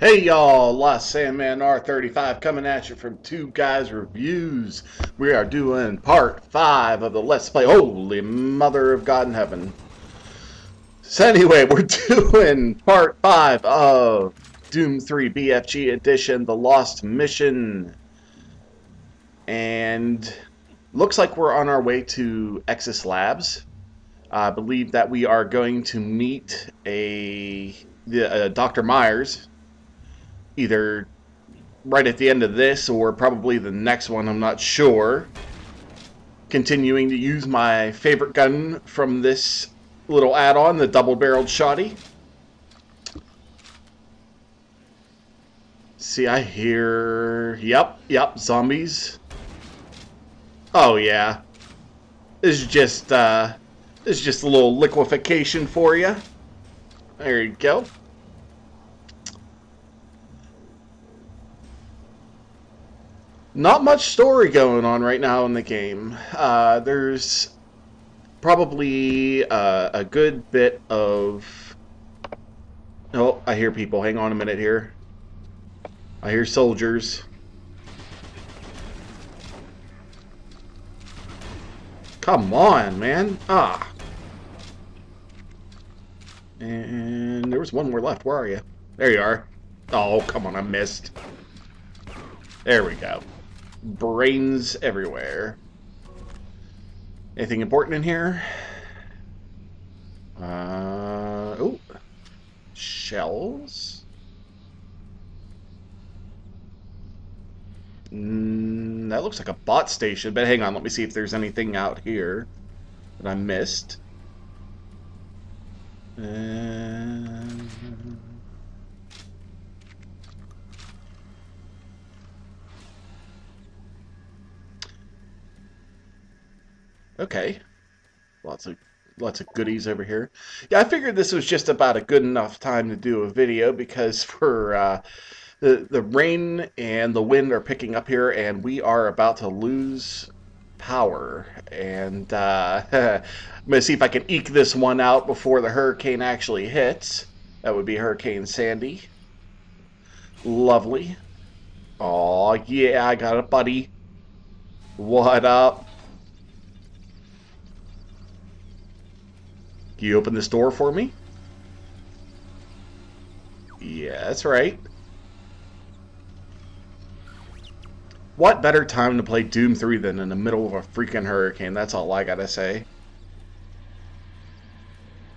Hey y'all, Lost Sandman R35 coming at you from Two Guys Reviews. We are doing part 5 of the Let's Play Holy Mother of God in Heaven. So anyway, we're doing part 5 of Doom 3 BFG Edition, The Lost Mission. And looks like we're on our way to Exis Labs. I believe that we are going to meet a uh, Dr. Myers, either right at the end of this or probably the next one, I'm not sure. Continuing to use my favorite gun from this little add-on, the double-barreled shotty. See, I hear... Yep, yep, zombies. Oh, yeah. This is just, uh... This is just a little liquefaction for you. There you go. Not much story going on right now in the game. Uh, there's probably uh, a good bit of... Oh, I hear people. Hang on a minute here. I hear soldiers. Come on, man. Ah. And there was one more left. Where are you? There you are. Oh, come on. I missed. There we go brains everywhere. Anything important in here? Uh, oh, shells. Mm, that looks like a bot station, but hang on, let me see if there's anything out here that I missed. Uh, Okay. Lots of lots of goodies over here. Yeah, I figured this was just about a good enough time to do a video because for uh, the the rain and the wind are picking up here, and we are about to lose power. And uh, I'm gonna see if I can eke this one out before the hurricane actually hits. That would be Hurricane Sandy. Lovely. Oh yeah, I got it, buddy. What up? Can you open this door for me? Yeah, that's right. What better time to play Doom 3 than in the middle of a freaking hurricane? That's all I gotta say.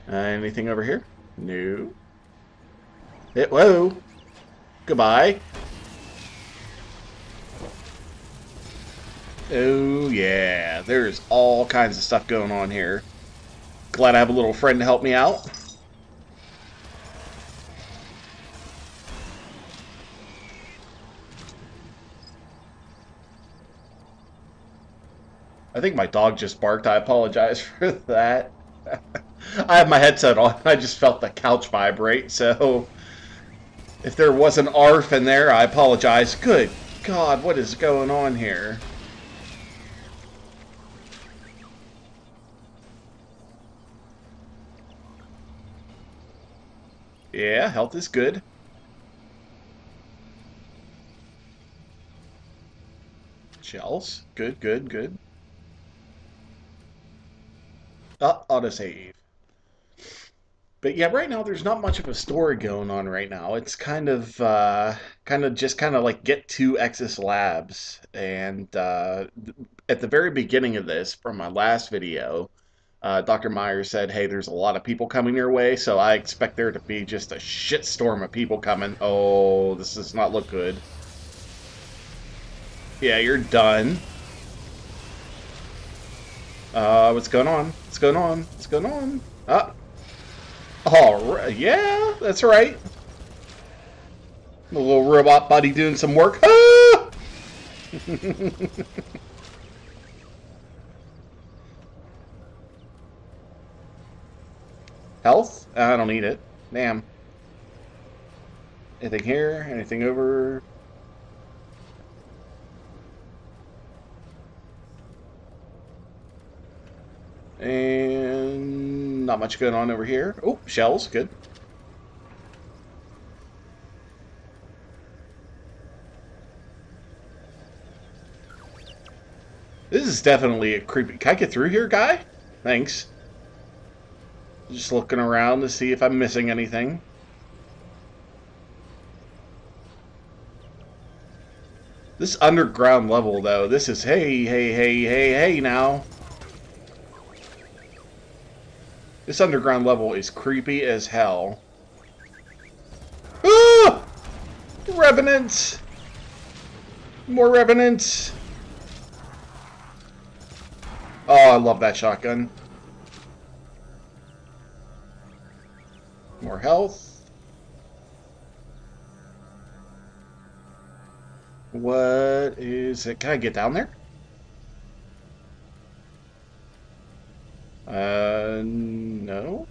Uh, anything over here? No. It, whoa. Goodbye. Oh, yeah. There's all kinds of stuff going on here. Glad I have a little friend to help me out. I think my dog just barked. I apologize for that. I have my headset on. I just felt the couch vibrate, so if there was an ARF in there, I apologize. Good God, what is going on here? Yeah, health is good. Shells. Good, good, good. Uh, autosave. But yeah, right now there's not much of a story going on right now. It's kind of, uh, kind of just kind of like get to Exis Labs. And uh, at the very beginning of this, from my last video, uh, Dr. Myers said, hey, there's a lot of people coming your way, so I expect there to be just a shitstorm of people coming. Oh, this does not look good. Yeah, you're done. Uh, what's going on? What's going on? What's going on? Ah. All right. Yeah, that's right. The little robot buddy doing some work. Ah! Health? I don't need it. Damn. Anything here? Anything over? And not much going on over here. Oh, shells, good. This is definitely a creepy. Can I get through here, guy? Thanks. Just looking around to see if I'm missing anything. This underground level, though, this is hey, hey, hey, hey, hey now. This underground level is creepy as hell. Ah! Revenants! More revenants! Oh, I love that shotgun. More health. What is it? Can I get down there? Uh, no.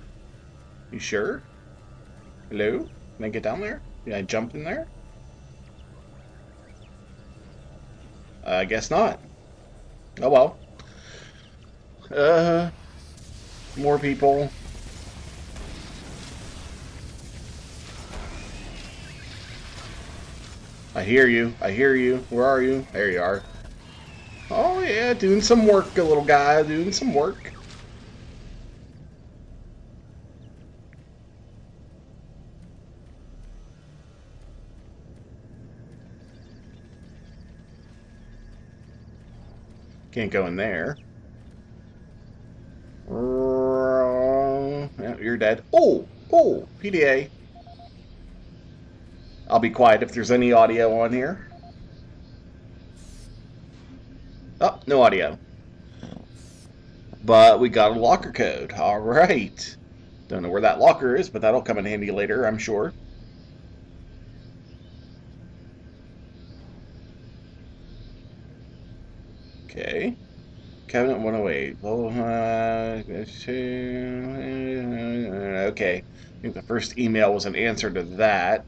You sure? Hello? Can I get down there? Can I jump in there? I guess not. Oh well. Uh, more people. I hear you. I hear you. Where are you? There you are. Oh yeah, doing some work, a little guy, doing some work. Can't go in there. Yeah, you're dead. Oh! Oh! PDA. I'll be quiet if there's any audio on here. Oh, no audio. But we got a locker code. Alright. Don't know where that locker is, but that'll come in handy later, I'm sure. Okay. Cabinet 108. Uh, okay. I think the first email was an answer to that.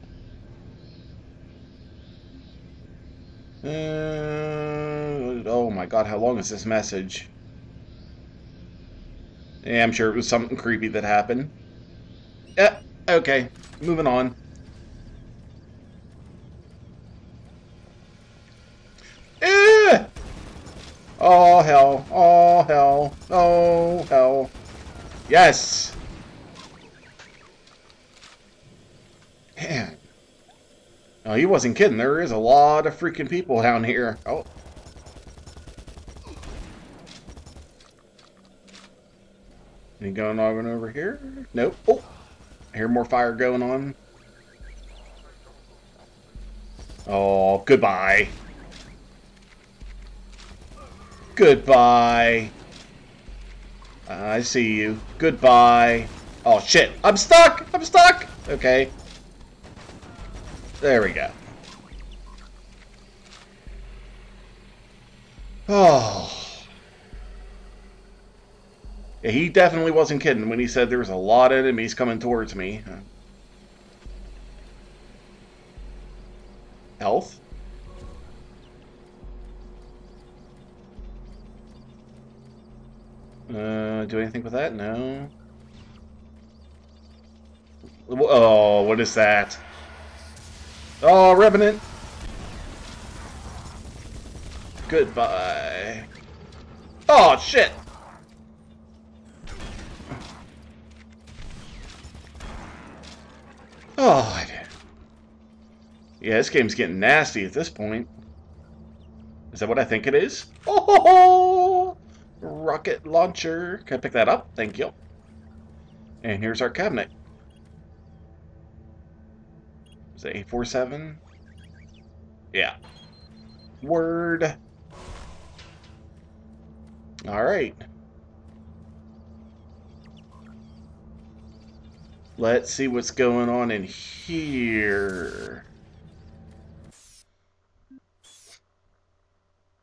Uh, oh my god, how long is this message? Yeah, I'm sure it was something creepy that happened. Yeah, okay. Moving on. Oh, hell. Oh, hell. Oh, hell. Yes! Man. No, he wasn't kidding. There is a lot of freaking people down here. Oh. Any going on over here? Nope. Oh. I hear more fire going on. Oh, goodbye. Goodbye. I see you. Goodbye. Oh, shit. I'm stuck! I'm stuck! Okay. There we go. Oh. Yeah, he definitely wasn't kidding when he said there was a lot of enemies coming towards me. Health? Uh, do anything with that? No. Oh, what is that? Oh, Revenant! Goodbye. Oh, shit! Oh, I did. yeah, this game's getting nasty at this point. Is that what I think it is? Oh! rocket launcher. Can I pick that up? Thank you. And here's our cabinet. It 847? Yeah. Word. All right. Let's see what's going on in here.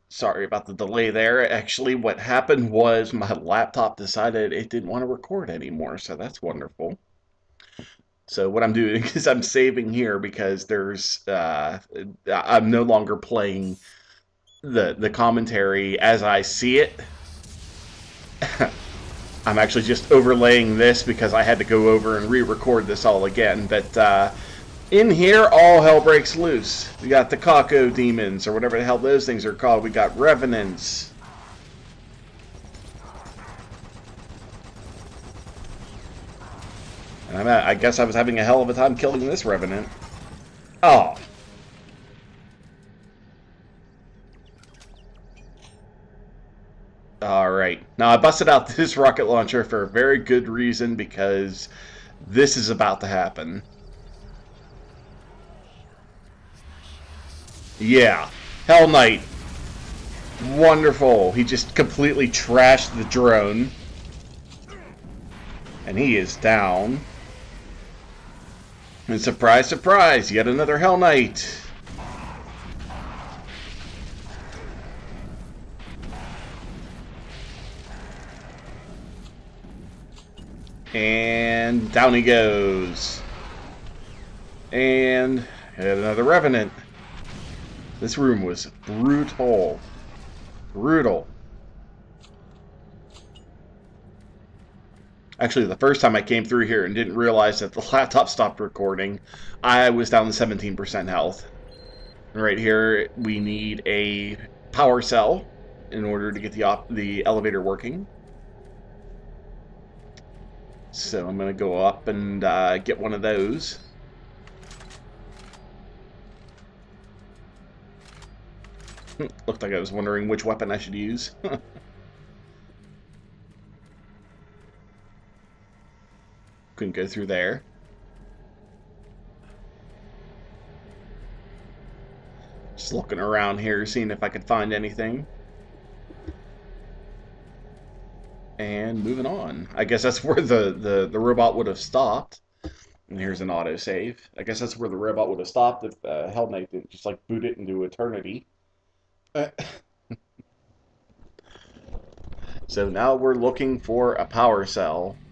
Sorry about the delay there. Actually, what happened was my laptop decided it didn't want to record anymore, so that's wonderful. So what I'm doing is I'm saving here because there's uh, I'm no longer playing the the commentary as I see it. I'm actually just overlaying this because I had to go over and re-record this all again. But uh, in here, all hell breaks loose. We got the Cacodemons or whatever the hell those things are called. We got Revenants. And I, I guess I was having a hell of a time killing this Revenant. Oh. Alright. Now, I busted out this rocket launcher for a very good reason because this is about to happen. Yeah. Hell Knight. Wonderful. He just completely trashed the drone. And he is down. And surprise, surprise, yet another Hell Knight. And down he goes. And yet another Revenant. This room was brutal. Brutal. Actually, the first time I came through here and didn't realize that the laptop stopped recording, I was down to 17% health. right here, we need a power cell in order to get the, the elevator working. So I'm going to go up and uh, get one of those. Looked like I was wondering which weapon I should use. Couldn't go through there. Just looking around here, seeing if I could find anything. And moving on. I guess that's where the, the, the robot would have stopped. And here's an autosave. I guess that's where the robot would have stopped if uh, Hell Knight didn't just like boot it into eternity. so now we're looking for a power cell.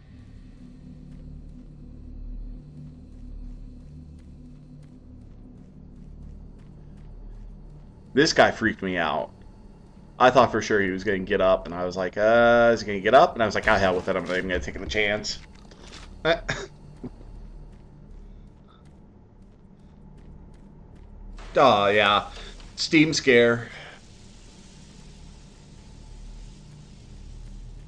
This guy freaked me out. I thought for sure he was going to get up, and I was like, uh, is he going to get up? And I was like, I oh, hell with it. I'm not even going to take him a chance. oh, yeah. Steam scare.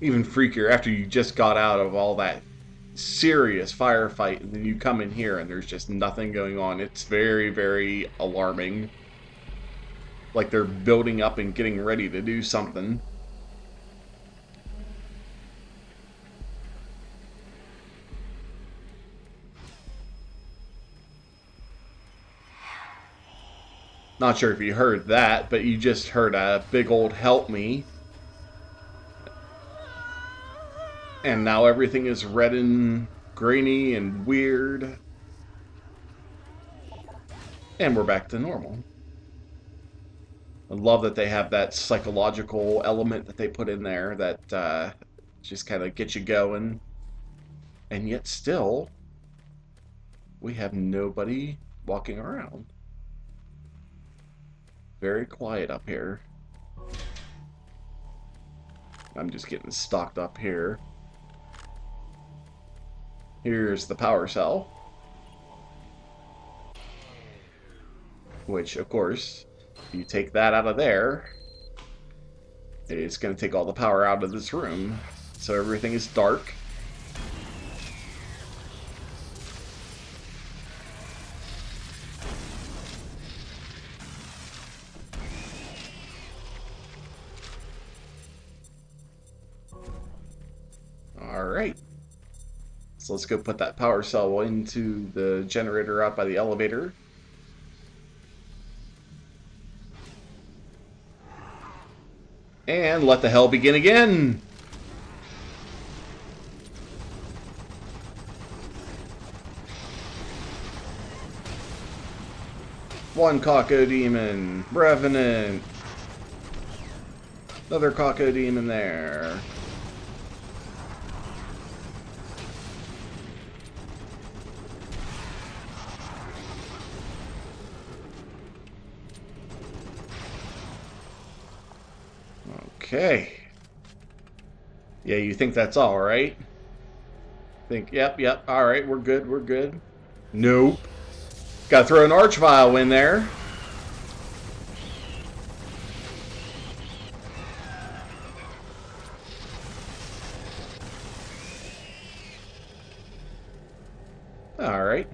Even freakier after you just got out of all that serious firefight, and then you come in here and there's just nothing going on. It's very, very alarming like they're building up and getting ready to do something. Not sure if you heard that, but you just heard a big old help me. And now everything is red and grainy and weird. And we're back to normal. I love that they have that psychological element that they put in there that uh, just kind of gets you going. And yet still, we have nobody walking around. Very quiet up here. I'm just getting stocked up here. Here's the power cell. Which, of course, you take that out of there, it's going to take all the power out of this room. So everything is dark. Alright. So let's go put that power cell into the generator out by the elevator. And let the hell begin again. One Cacodemon. Revenant. Another Cacodemon there. Okay. Yeah, you think that's all, right? Think, yep, yep, all right, we're good, we're good. Nope. Gotta throw an Archvile in there. Alright.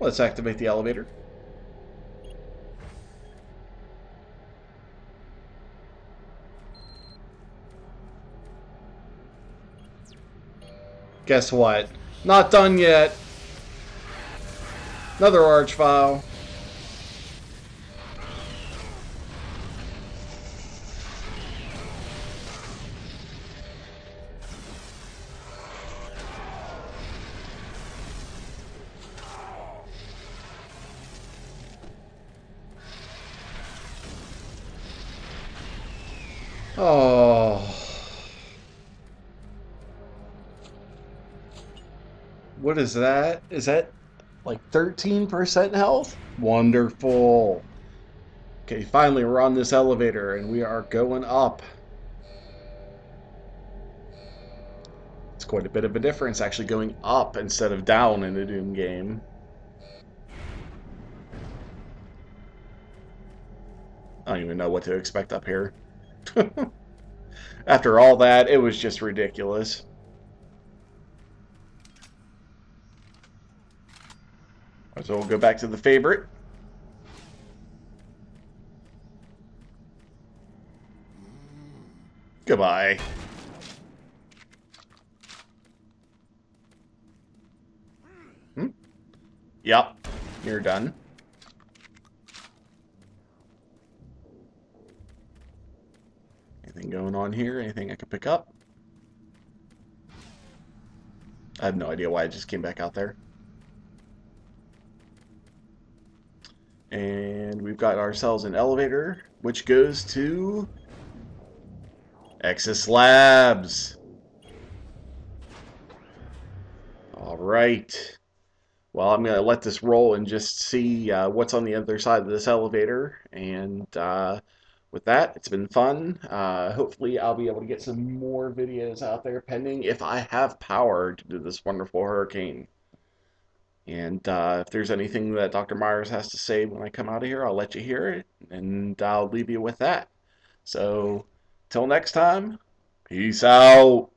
Let's activate the elevator. Guess what? Not done yet. Another archvile. Oh. What is that? Is that like 13% health? Wonderful. Okay, finally we're on this elevator and we are going up. It's quite a bit of a difference actually going up instead of down in a Doom game. I don't even know what to expect up here. After all that, it was just ridiculous. So we'll go back to the favorite. Goodbye. Hmm? Yep, you're done. Anything going on here? Anything I can pick up? I have no idea why I just came back out there. And we've got ourselves an elevator, which goes to Exis Labs. All right. Well, I'm going to let this roll and just see uh, what's on the other side of this elevator. And uh, with that, it's been fun. Uh, hopefully, I'll be able to get some more videos out there pending if I have power to do this wonderful hurricane. And uh, if there's anything that Dr. Myers has to say when I come out of here, I'll let you hear it, and I'll leave you with that. So, till next time, peace out.